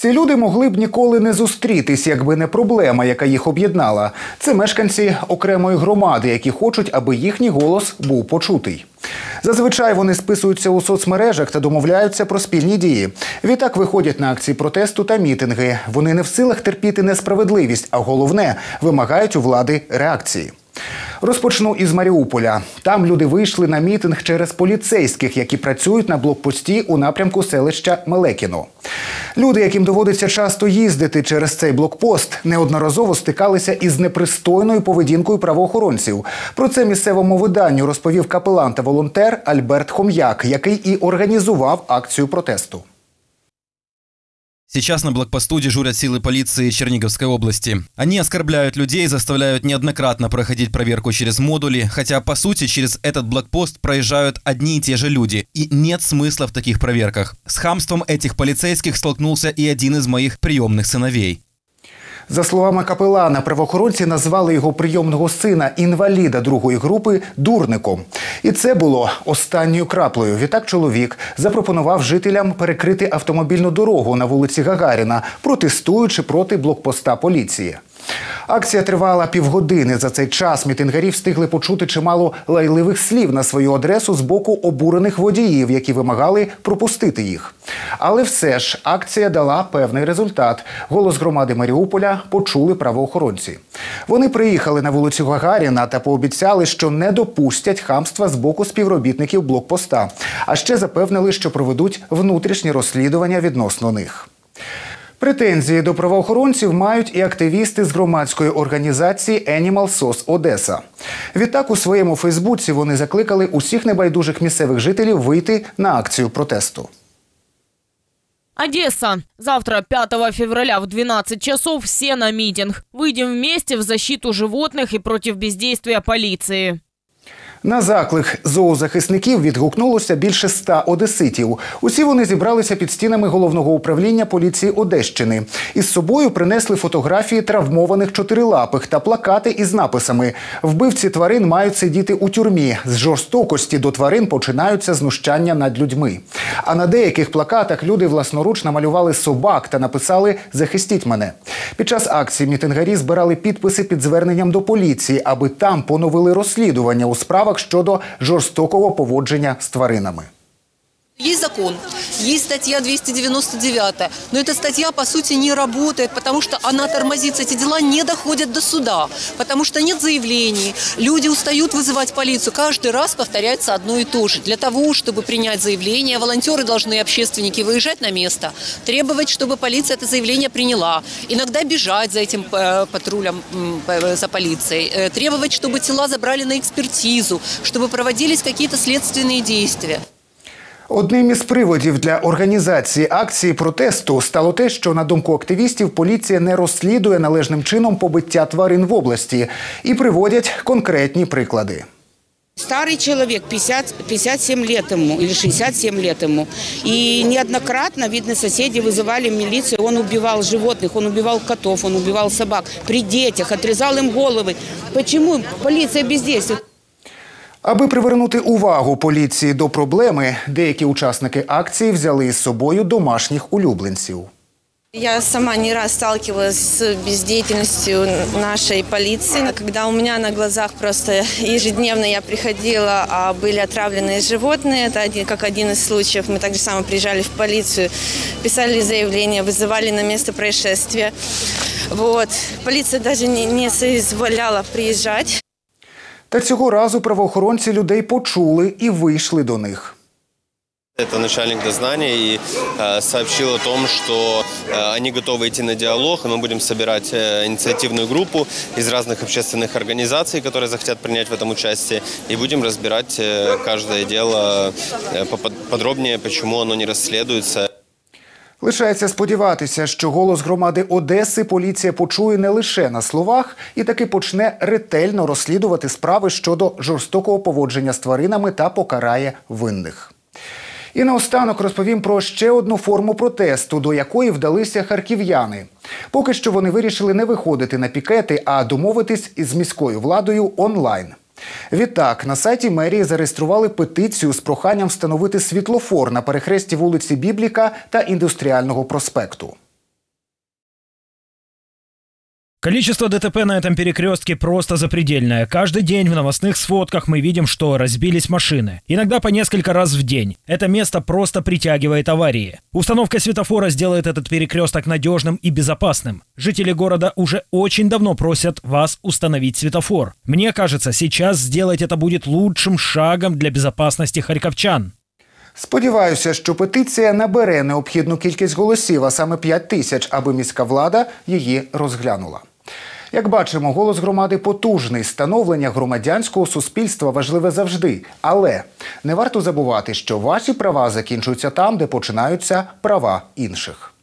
Ці люди могли б ніколи не зустрітись, якби не проблема, яка їх об'єднала. Це мешканці окремої громади, які хочуть, аби їхній голос був почутий. Зазвичай вони списуються у соцмережах та домовляються про спільні дії. Відтак виходять на акції протесту та мітинги. Вони не в силах терпіти несправедливість, а головне вимагають у влади реакції. Розпочну із Маріуполя. Там люди вийшли на мітинг через поліцейських, які працюють на блокпості у напрямку селища Мелекіно. Люди, яким доводиться часто їздити через цей блокпост, неодноразово стикалися із непристойною поведінкою правоохоронців. Про це місцевому виданню розповів капелан та волонтер Альберт Хом'як, який і організував акцію протесту. Сейчас на блокпосту дежурят силы полиции Черниговской области. Они оскорбляют людей, заставляют неоднократно проходить проверку через модули, хотя по сути через этот блокпост проезжают одни и те же люди, и нет смысла в таких проверках. С хамством этих полицейских столкнулся и один из моих приемных сыновей. За словами капелана, правоохоронці назвали його прийомного сина інваліда другої групи дурником. І це було останньою краплею. Відтак чоловік запропонував жителям перекрити автомобільну дорогу на вулиці Гагаріна, протестуючи проти блокпоста поліції. Акція тривала півгодини. За цей час мітингарі встигли почути чимало лайливих слів на свою адресу з боку обурених водіїв, які вимагали пропустити їх. Але все ж акція дала певний результат. Голос громади Маріуполя почули правоохоронці. Вони приїхали на вулицю Гагаріна та пообіцяли, що не допустять хамства з боку співробітників блокпоста. А ще запевнили, що проведуть внутрішні розслідування відносно них. Претензії до правоохоронців мають і активісти з громадської організації Animal SOS Одеса. Відтак у своєму Фейсбуці вони закликали усіх небайдужих місцевих жителів вийти на акцію протесту. Одесса. Завтра, 5 февраля в 12 часов, все на митинг. Выйдем вместе в защиту животных и против бездействия полиции. На заклик зоозахисників відгукнулося більше ста одеситів. Усі вони зібралися під стінами головного управління поліції Одещини. Із собою принесли фотографії травмованих чотирилапих та плакати із написами: Вбивці тварин мають сидіти у тюрмі. З жорстокості до тварин починаються знущання над людьми. А на деяких плакатах люди власноруч намалювали собак та написали Захистіть мене. Під час акції мітингарі збирали підписи під зверненням до поліції, аби там поновили розслідування у справах щодо жорстокого поводження з тваринами. Є закон, есть статья 299, но эта статья, по сути, не работает, потому что она тормозится, эти дела не доходят до суда, потому что нет заявлений, люди устают вызывать полицию, каждый раз повторяется одно и то же. Для того, чтобы принять заявление, волонтеры должны, общественники, выезжать на место, требовать, чтобы полиция это заявление приняла, иногда бежать за этим э, патрулем, за полицией, э, требовать, чтобы тела забрали на экспертизу, чтобы проводились какие-то следственные действия. Одним із приводів для організації акції протесту стало те, що на думку активістів поліція не розслідує належним чином побиття тварин в області і приводять конкретні приклади. Старый человек, 50, 57 лет ему или 67 лет ему. И неоднократно, видно, соседи вызывали милицию. Он убивал животных, он убивал котов, он убивал собак при детях, отрезал им головы. Почему полиция бездействует? Аби привернути увагу поліції до проблеми, деякі учасники акції взяли із собою домашніх улюбленців. Я сама не раз сталкивалась с бездеятельностью нашей полиции. Когда у меня на глазах просто ежедневно я приходила, а были отравленные животные, это один, как один из случаев. Мы также само приезжали в полицию, писали заявление, вызывали на место происшествия. Вот. Полиция даже не, не соизволяла приезжать. Та цього разу правоохоронці людей почули і вийшли до них. Это начальник дознания и э, сообщил о том, что э, они готовы идти на диалог, и мы будем собирать э, инициативную группу из разных общественных организаций, которые захотят принять в этом участие, и будем разбирать э, каждое дело э, попод- подробнее, почему оно не расследуется. Лишається сподіватися, що голос громади Одеси поліція почує не лише на словах і таки почне ретельно розслідувати справи щодо жорстокого поводження з тваринами та покарає винних. І наостанок розповім про ще одну форму протесту, до якої вдалися харків'яни. Поки що вони вирішили не виходити на пікети, а домовитись із міською владою онлайн. Відтак на сайті мерії зареєстрували петицію з проханням встановити світлофор на перехресті вулиці Бібліка та індустріального проспекту. Количество ДТП на этом перекрестке просто запредельное. Каждый день в новостных сводках мы видим, что разбились машины. Иногда по несколько раз в день. Это место просто притягивает аварии. Установка светофора сделает этот перекресток надежным и безопасным. Жители города уже очень давно просят вас установить светофор. Мне кажется, сейчас сделать это будет лучшим шагом для безопасности харьковчан. Сподіваюся, що петиція набере необхідну кількість голосів, а саме 5 тисяч, аби міська влада її розглянула. Як бачимо, голос громади потужний. Становлення громадянського суспільства важливе завжди. Але не варто забувати, що ваші права закінчуються там, де починаються права інших.